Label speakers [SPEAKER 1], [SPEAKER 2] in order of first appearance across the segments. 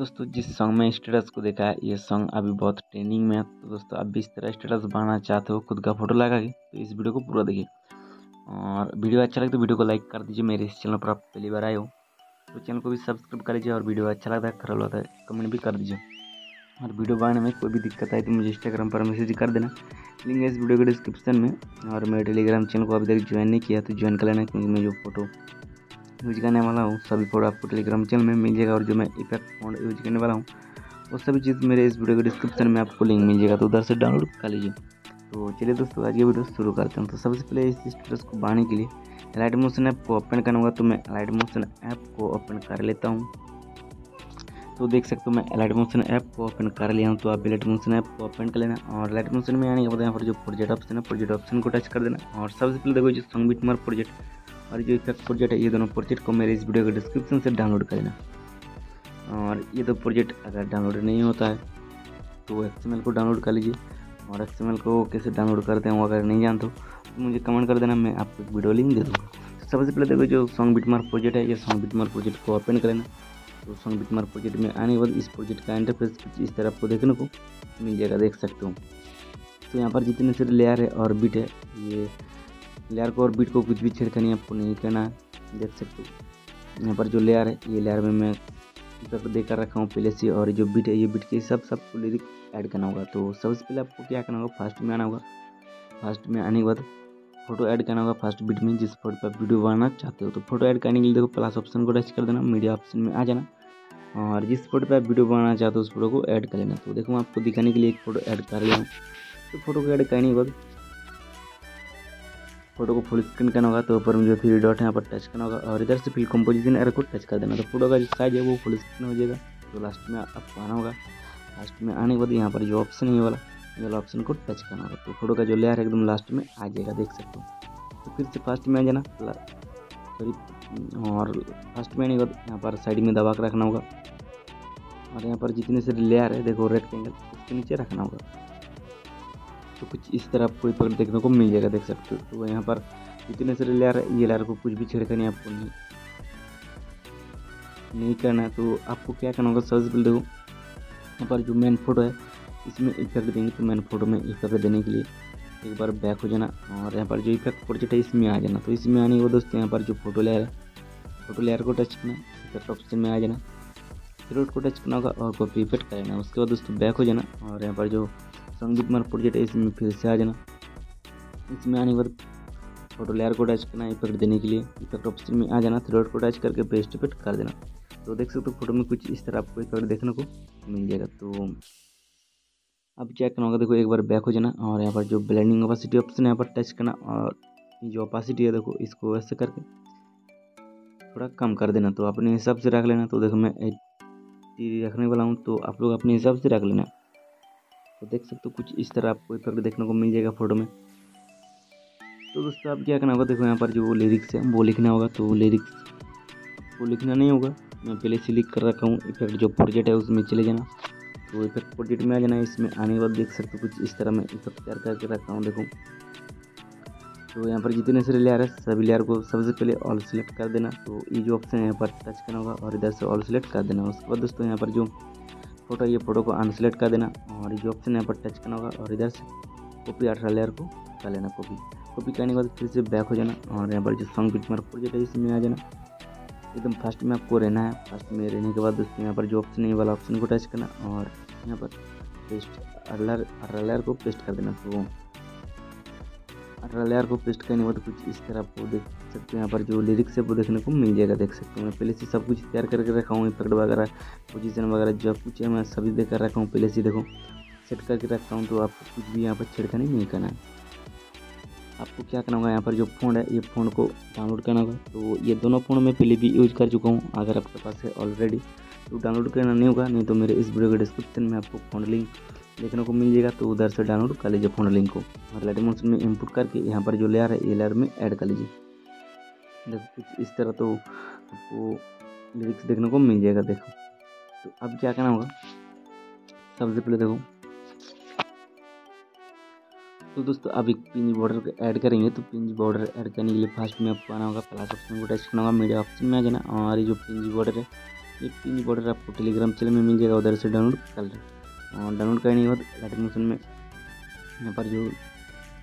[SPEAKER 1] दोस्तों, जिस सॉन्ग में स्टेटस को देखा है, ये सॉन्ग अभी बहुत ट्रेंडिंग में है। तो दोस्तों, आप भी इस तरह स्टेटस बनाना चाहते हो, खुद का फ़ोटो लगा के तो इस वीडियो को पूरा देखिए। और वीडियो अच्छा लगे तो वीडियो को लाइक कर दीजिए, मेरे इस चैनल पर आप पहली बार आए हो। तो चैनल को भी सब्सक्राइब कर लीजिए और वीडियो अच्छा लगता है खराब लगता है कमेंट भी कर दीजिए। और वीडियो बनाने में कोई भी दिक्कत आए तो मुझे इंस्टाग्राम पर मैसेज कर देना। लिंक है इस वीडियो के डिस्क्रिप्शन में। और मेरे टेलीग्राम चैनल को अभी तक ज्वाइन नहीं किया तो ज्वाइन कर लेना, क्योंकि मैं जो फ़ोटो यूज़ करने वाला हूँ। सभी फ़ोटो आपको टेलीग्राम चैनल में मिल जाएगा और जो मैं इफ़ेक्ट फ़ोन यूज़ करने वाला हूँ, वो सभी चीज़ मेरे इस वीडियो के डिस्क्रिप्शन में आपको लिंक मिल जाएगा तो उधर से डाउनलोड कर लीजिए। तो चलिए दोस्तों, आज ये वीडियो शुरू करते हैं। तो सबसे पहले इस स्टेटस को बढ़ाने के लिए लाइट मोशन ऐप को ओपन करना होगा तो मैं लाइट मोशन ऐप को ओपन कर लेता हूँ। तो देख सकते हो मैं लाइट मोशन ऐप को ओपन कर लिया हूँ तो आप लाइट मोशन ऐप को ओपन कर लेना। और लाइट मोशन में आने के बाद यहाँ पर जो प्रोजेक्ट ऑप्शन है प्रोजेक्ट ऑप्शन को टच कर देना। और सबसे पहले देखो जो संग बिट मार प्रोजेक्ट और जो इफ़ेक्ट प्रोजेक्ट है, ये दोनों प्रोजेक्ट को मेरे इस वीडियो के डिस्क्रिप्शन से डाउनलोड कर लेना और ये दो प्रोजेक्ट अगर डाउनलोड नहीं होता है तो XML को डाउनलोड कर लीजिए। और XML को कैसे डाउनलोड करते हैं वो अगर नहीं जानते तो मुझे कमेंट कर देना, मैं आपको एक वीडियो लिंक दे दूँगा। सबसे पहले देखो, जो सॉन्ग बिटमार प्रोजेक्ट है, ये सॉन्ग बिटमार प्रोजेक्ट को ओपन कर लेना। तो सॉन्ग बिटमार प्रोजेक्ट में आने के बाद इस प्रोजेक्ट का इंटरफेस इस तरह आपको देखने को मिल जाएगा, देख सकते हो। तो यहाँ पर जितने सारे लेयर है और बिट है, ये लेयर को और बीट को कुछ भी छेड़खानी आपको नहीं करना है। देख सकते हो। यहाँ पर जो लेयर है, ये लेयर में मैं इफ़ेक्ट देकर रखा हूँ, पहले से। और जो बीट है, ये बीट के सब सबको लिरिक ऐड करना होगा। तो सबसे पहले आपको क्या करना होगा? फ़र्स्ट में आना होगा। फ़र्स्ट में आने के बाद फ़ोटो ऐड करना होगा। फ़र्स्ट बीट में जिस फ़ोटो पर वीडियो बनाना चाहते हो तो फ़ोटो ऐड करने के लिए देखो प्लस ऑप्शन को टच कर देना मीडिया ऑप्शन में आ जाना। और जिस फ़ोटो पर आप वीडियो बनाना चाहते हो, उस फ़ोटो को ऐड कर लेना। तो देखो, मैं आपको दिखाने के लिए एक फ़ोटो ऐड कर लिया हूँ। तो फ़ोटो को ऐड करने के बाद फ़ोटो को फुल स्क्रीन करना होगा तो ऊपर में जो थ्री डॉट है, यहाँ पर टच करना होगा, और इधर से फिल कंपोजिशन एयर को टच कर देना। तो फ़ोटो का जो साइज़ है, वो फुल स्क्रीन हो जाएगा। तो लास्ट में आपको आना होगा। लास्ट में आने के बाद यहाँ पर जो ऑप्शन है, ये वाला ये वाला ऑप्शन को टच करना होगा। तो फ़ोटो का जो लेयर है, एकदम लास्ट में आ जाएगा, देख सकते हो। तो फिर से फ़र्स्ट में आ जाना। सॉरी और फ़र्स्ट में आने के बाद यहाँ पर साइड में दबा कर रखना होगा। और यहाँ पर जितने से लेयर है, देखो रेक्टेंगल उसके नीचे रखना होगा। तो कुछ इस तरह आपको इफ़ेक्ट देखने को मिल जाएगा, देख सकते हो। तो यहाँ पर जितने सारे लेयर है, ये लेयर को कुछ भी छिड़कनी आपको नहीं नहीं करना है। तो आपको क्या करना होगा पहले देखो यहाँ पर जो मेन फ़ोटो है, इसमें इफ़ेक्ट देंगे। तो मेन फ़ोटो में इफ़ेक्ट देने के लिए एक बार बैक हो जाना और यहाँ पर जो इफ़ेक्ट प्रोजेक्ट है, इसमें आ जाना। तो इसमें आने के बाद दोस्तों, यहाँ पर जो फ़ोटो लेयर है फ़ोटो लेयर को टच करना इफ़ेक्ट ऑप्शन में आ जाना। फिर को टच करना होगा और कॉपी इफ़ेक्ट करना उसके बाद दोस्तों बैक हो जाना और यहाँ पर जो संगीत मार प्रोजेक्ट है इसमें फिर से आ जाना। इसमें आने के बाद फ़ोटो लेयर को टच करना इफ़ेक्ट देने के लिए। इफ़ेक्ट ऑप्शन में आ जाना थ्रोट को टच करके पेस्ट इफ़ेक्ट कर देना। तो देख सकते हो फ़ोटो में कुछ इस तरह आपको इफ़ेक्ट देखने को मिल जाएगा। तो अब चेक करना होगा, देखो एक बार बैक हो जाना और यहाँ पर जो ब्लेंडिंग ओपासिटी ऑप्शन है, यहाँ पर टच करना और जो ओपासिटी है, देखो इसको ऐसे करके थोड़ा कम कर देना। तो अपने हिसाब से रख लेना। तो देखो मैं एट्टी रखने वाला हूँ तो आप लोग अपने हिसाब से रख लेना। तो देख सकते हो कुछ इस तरह आपको इफ़ेक्ट देखने को मिल जाएगा फ़ोटो में। तो दोस्तों, आप क्या करना होगा, देखो यहाँ पर जो लिरिक्स है, वो लिखना होगा तो लिरिक्स वो लिखना नहीं होगा। मैं पहले से लिख कर रखा हूँ इफ़ेक्ट जो प्रोजेक्ट है उसमें चले जाना। तो इफ़ेक्ट प्रोजेक्ट में आ जाना, इसमें आने के बाद देख सकते हो कुछ इस तरह मैं इफ़ेक्ट तैयार करके रखा हूँ, देखो। तो यहाँ पर जितने सारे लेयर है, सभी लेयर को सबसे पहले ऑल सेलेक्ट कर देना। तो ये जो ऑप्शन है, यहाँ पर टच करना होगा और इधर से ऑल सेलेक्ट कर देना। उसके बाद दोस्तों, यहाँ पर जो फ़ोटो ये फ़ोटो को अनसेलेक्ट कर देना और ये ऑप्शन यहाँ पर टच करना होगा और इधर से कॉपी अठारह लेयर को कर लेना कॉपी। कॉपी करने के बाद फिर से बैक हो जाना और यहाँ पर जो सॉन्ग में मार प्रोजेक्ट है, इसमें आ जाना। एकदम फ़र्स्ट में आपको रहना है। फ़र्स्ट में रहने के बाद दोस्तों यहाँ पर जो ऑप्शन है वाला ऑप्शन को टच करना और यहाँ पर पेस्ट अठारह लेयर को पेस्ट कर देना। तो अठारह लेयर को पेस्ट करने के बाद कुछ इस तरह आपको देख सकते हो। यहाँ पर जो लिरिक्स है वो देखने को मिल जाएगा, देख सकते हो। मैं पहले से सब कुछ तैयार करके रखा हूँ इफ़ेक्ट वगैरह पोजीशन वगैरह, जो कुछ है मैं सभी देख कर रखा हूँ। पहले से देखो सेट करके रखता हूँ तो आपको कुछ भी यहाँ पर छिड़खानी नहीं करना है। आपको क्या करना होगा, यहाँ पर जो फ़ोन है, ये फ़ोन को डाउनलोड करना होगा। तो ये दोनों फ़ोन मैं पहले भी यूज़ कर चुका हूँ, अगर आपके पास है ऑलरेडी तो डाउनलोड करना नहीं होगा, नहीं तो मेरे इस वीडियो के डिस्क्रिप्शन में आपको फ़ोन लिंक देखने को मिल जाएगा तो उधर से डाउनलोड कर लीजिए फ़ोन लिंक को। और लाइट मोशन में इनपुट करके यहाँ पर जो लेयर है, ये लेयर में ऐड कर लीजिए। देखो, कुछ इस तरह तो आपको लिरिक्स देखने को मिल जाएगा, देखो। तो अब क्या करना होगा? सबसे पहले देखो। तो दोस्तों, अब एक पिंज बॉर्डर को ऐड करेंगे। तो पिंज बॉर्डर ऐड करने के लिए फ़र्स्ट में आपको आना होगा प्लस ऑप्शन को टच करना होगा मीडिया ऑप्शन में आ जाना। और ये जो पिंज बॉर्डर है, ये पिंज बॉर्डर आपको टेलीग्राम चैनल में मिल जाएगा, उधर से डाउनलोड कर लें और डाउनलोड करने के बाद लाइटिंग मोशन में यहाँ पर जो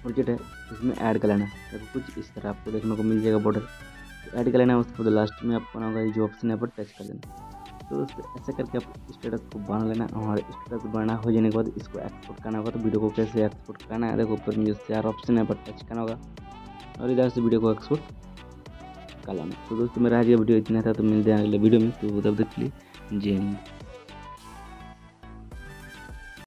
[SPEAKER 1] प्रोजेक्ट है, उसमें ऐड कर लेना देखो कुछ इस तरह आपको देखने को मिल जाएगा बॉर्डर तो ऐड कर लेना है, उसके बाद लास्ट में आपको होगा जो ऑप्शन है पर टच कर लेना तो दोस्तों ऐसा करके आप स्टेटस को बना लेना और स्टेटस बना हो जाने के बाद इसको एक्सपोर्ट करना होगा। तो वीडियो को कैसे एक्सपोर्ट करना है, देखो ऊपर में जो चार ऑप्शन है पर टच करना होगा। और इधर से वीडियो को एक्सपोर्ट कर लेना। तो दोस्तों मेरा आज ये वीडियो इतना था। तो मिलते हैं अगले वीडियो में। तो तब के लिए जय हिंद।